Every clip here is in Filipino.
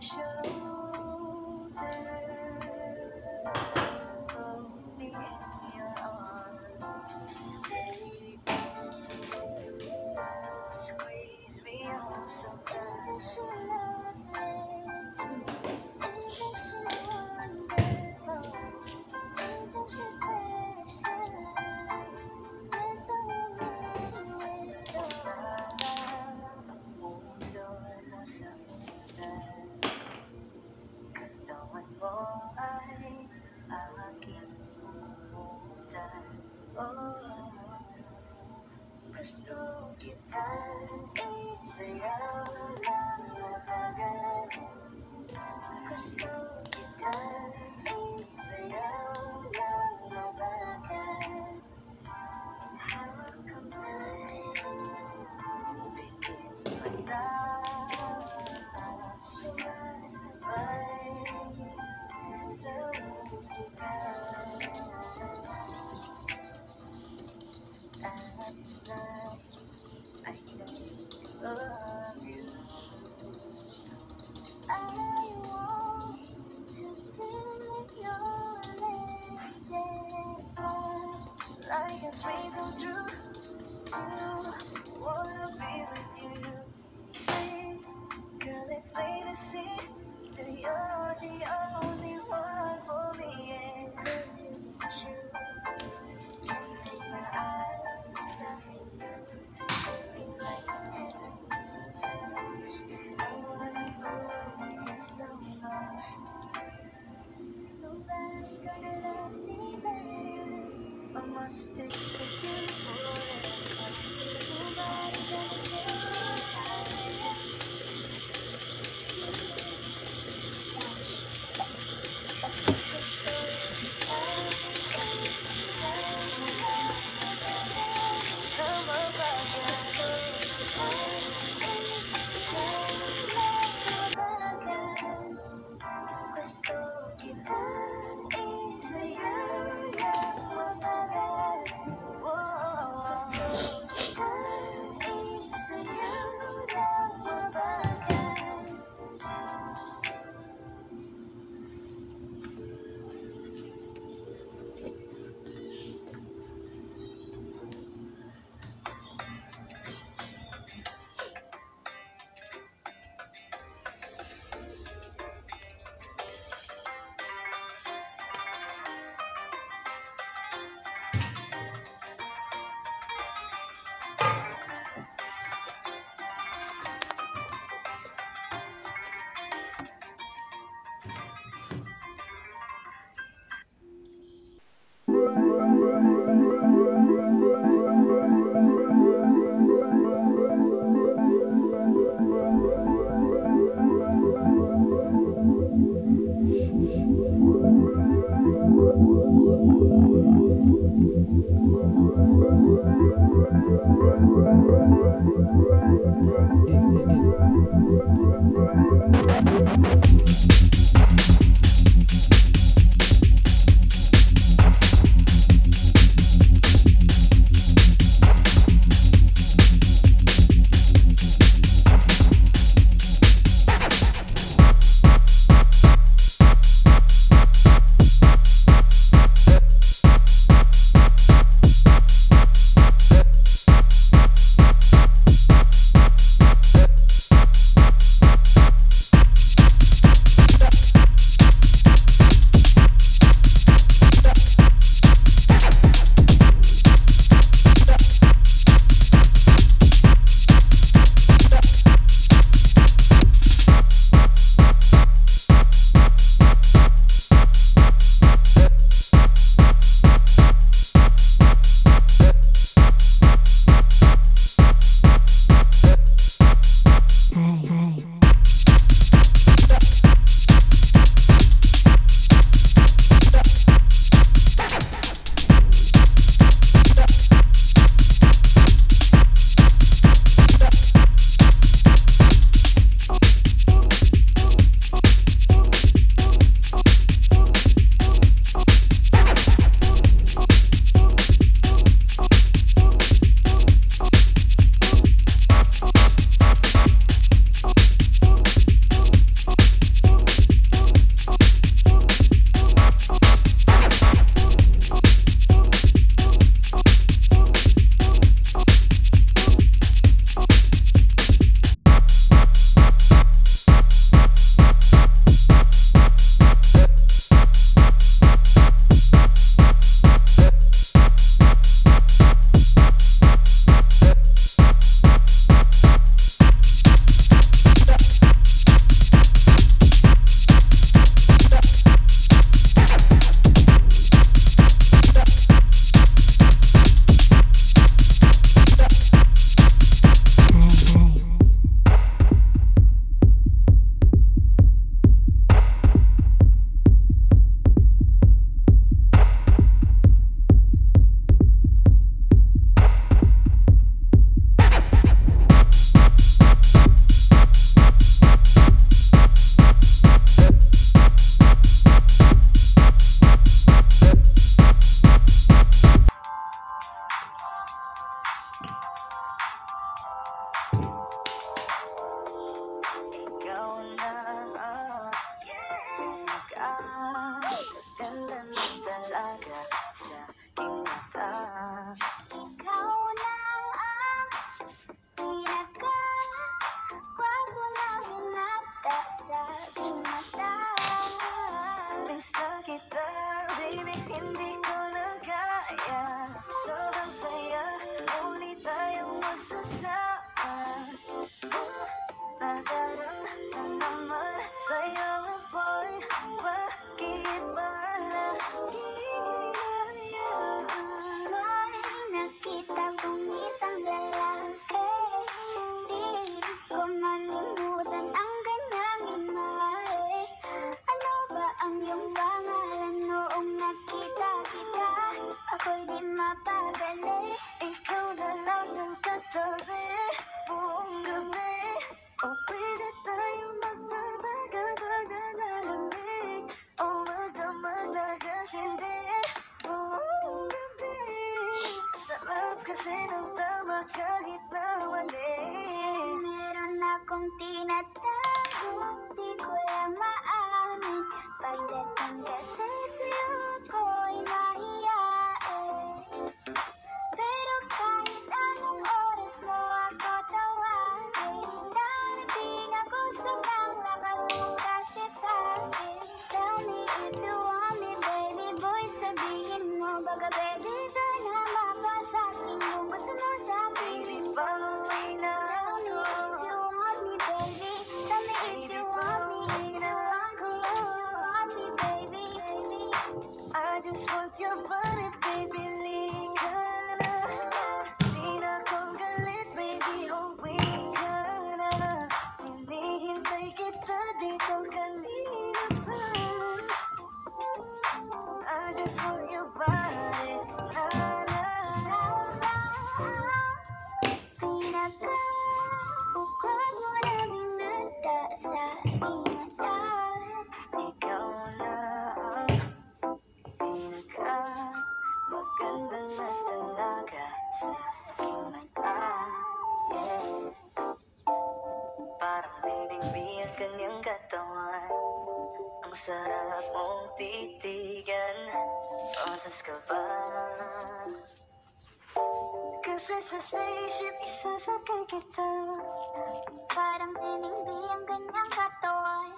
show. Gusto kitang isayaw kang matagal Gusto That you're the only one for me. It's to. Can't take my eyes off you. Empty. I you so much. Gonna love me better. I must stick with you. Tell me if you want me, baby. Tell me if you want me, if you want me, baby. I just want your body, Kasi sa spaceship isasakay kita Parang hinimbi ang ganyang katawan.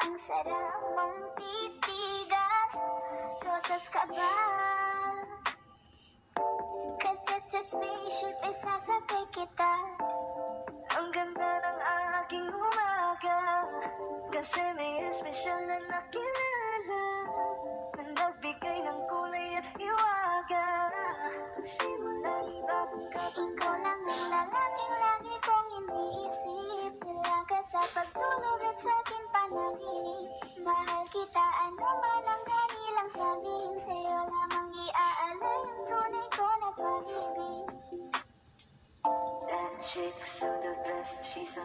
Ang sarap mong titigan. Rosas ka ba? Kasi sa spaceship isasakay kita. Ang ganda ng aking umaga Kasi may espesyal na nakilala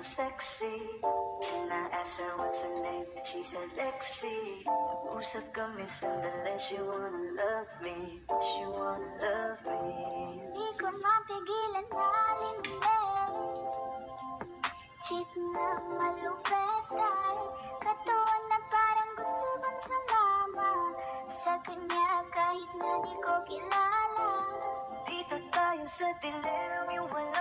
sexy. And I asked her what's her name, she said Lexi. Usap kami sandali, she wanna love me She wanna love me. Di ko mapigilan malinglay Chick na malupet ay Katuon na parang gusto kong sumama. Sa kanya kahit na di ko kilala. Dito tayo sa dilim, yung walang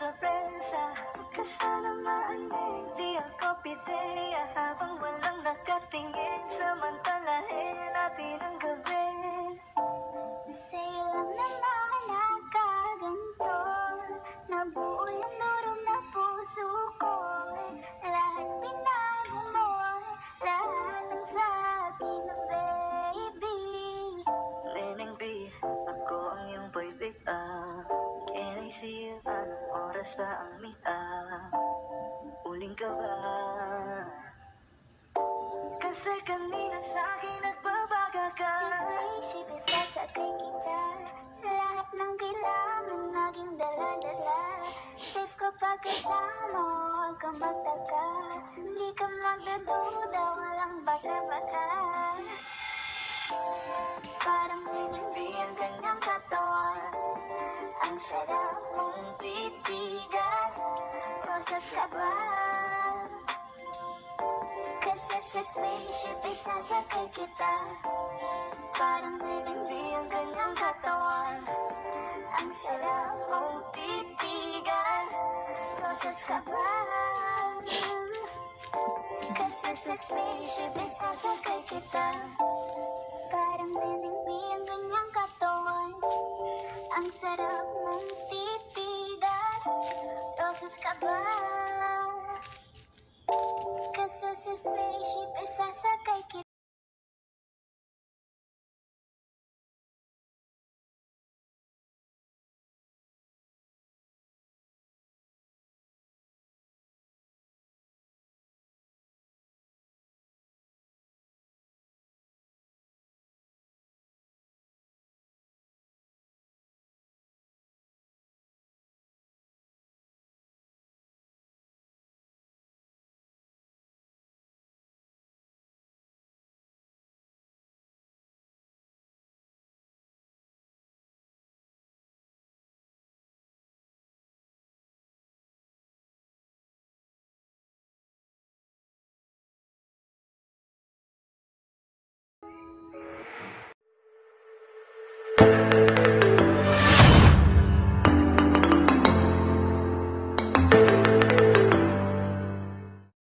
sorpresa Kasana maanin, di ako pideya Habang walang nakatingin, samantalahin natin ang gabi oras pa ang meet up? Uling ka ba? Kasi kanina sa akin nagbabaga ka Sa spaceship, isasakay kita Lahat ng kailangan naging dala-dala Safe kapag kasama, huwag kang magtaka Hindi ka magdaduda, walang baka-baka Rosas ka ba? Kasi sa spaceship isasakay kita Parang hinimbi ang kanyang katawan Ang sarap mong titigan Rosas ka ba? Kasi sa spaceship isasakay kita Parang hinimbi ang kanyang katawan Ang sarap mong titigan Rosas ka ba? Kasi sa spaceship isasakay kita